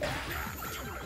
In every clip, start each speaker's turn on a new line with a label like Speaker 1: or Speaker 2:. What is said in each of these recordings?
Speaker 1: ちょっと待っ
Speaker 2: て!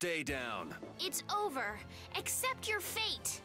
Speaker 2: Stay down.
Speaker 1: It's over. Accept your fate.